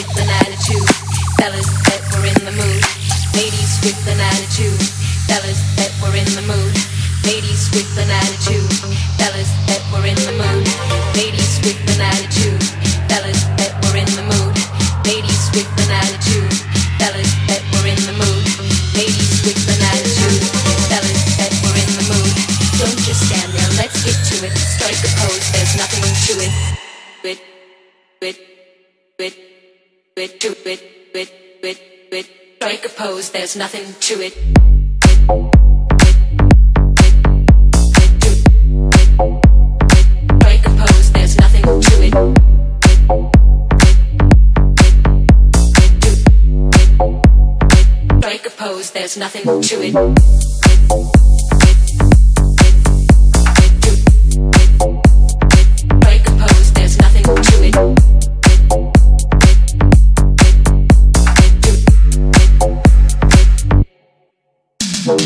with an attitude. Ladies with an attitude, fellas that in the mood. Ladies with an attitude, fellas that in the mood. Ladies with an attitude, fellas that in the mood. Ladies with an attitude, fellas that in the mood. Ladies with an attitude, fellas that in the mood. Don't just stand there, let's get to it. Strike pose, there's nothing it. It, it, it it, do it, it, it, it. Strike a pose, there's nothing to it. Strike a pose, there's nothing to it. Pose, there's nothing to it.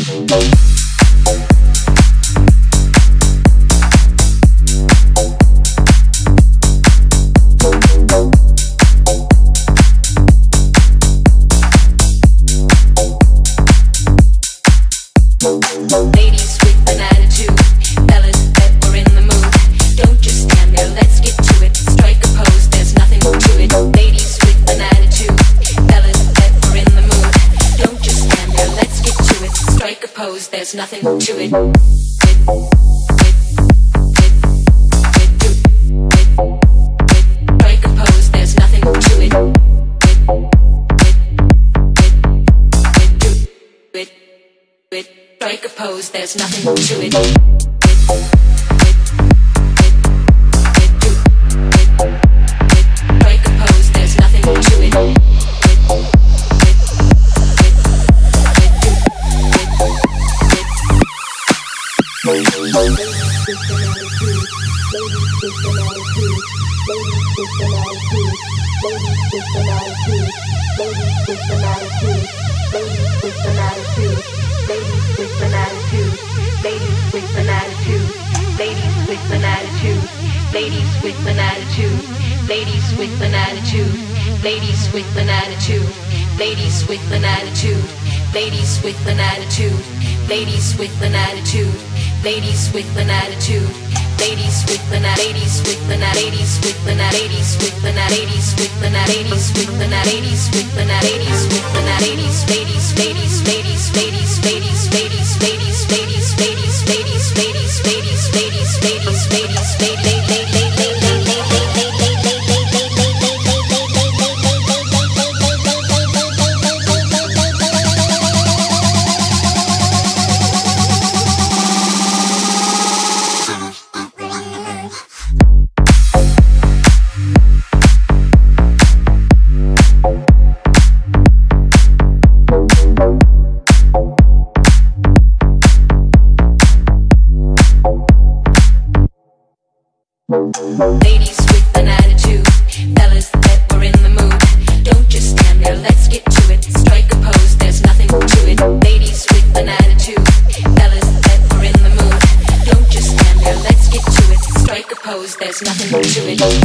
Música Strike a pose, there's nothing to it. Strike a pose, there's nothing to it. Strike a pose, there's nothing to it. Ladies with an attitude, ladies with an attitude, ladies with an ladies with an ladies with an ladies with an ladies with an ladies with an ladies with an ladies with an ladies with an ladies with Ladies with an attitude, fellas that were in the mood. Don't just stand there, let's get to it. Strike a pose, there's nothing to it. Ladies with an attitude, fellas that were in the mood. Don't just stand there, let's get to it. Strike a pose, there's nothing to it.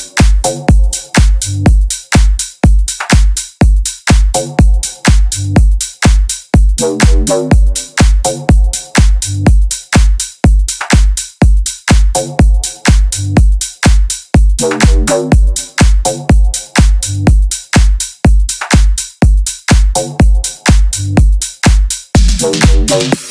Thank